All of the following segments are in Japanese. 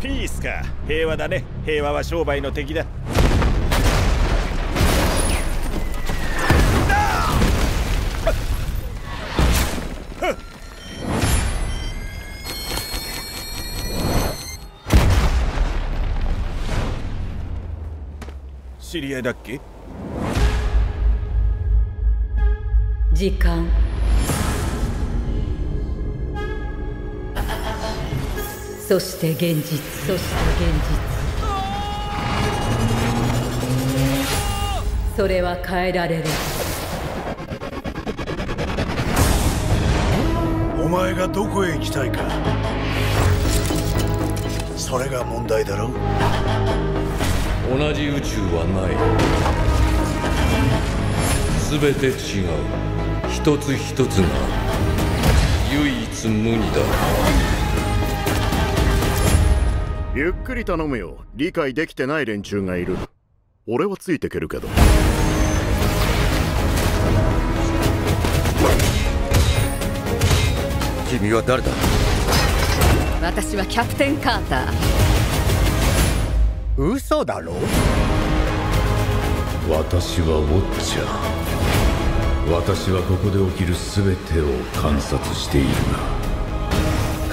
ピースか。平和だね。平和は商売の敵だ。知り合いだっけ？時間。そして現実。そして現実。それは変えられる。お前がどこへ行きたいか。それが問題だろ同じ宇宙はない。全て違う。一つ一つが唯一無二だゆっくり頼むよ。理解できてない連中がいる。俺はついてけるけど。君は誰だ？私はキャプテン・カーター。嘘だろ？私はウォッチャー。私はここで起きる全てを観察しているが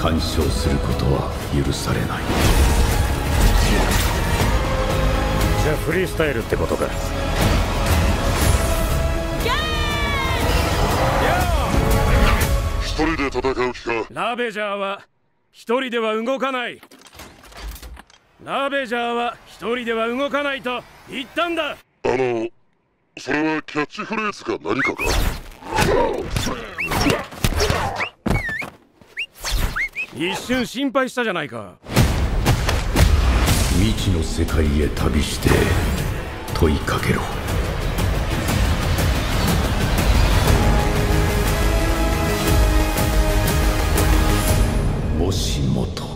干渉することは許されない。じゃあフリースタイルってことか。一人で戦う気か？ラベジャーは一人では動かない。ラベジャーは一人では動かないと言ったんだ。あのそれはキャッチフレーズか何かか？一瞬心配したじゃないか。未知の世界へ旅して問いかけろ。もしもと。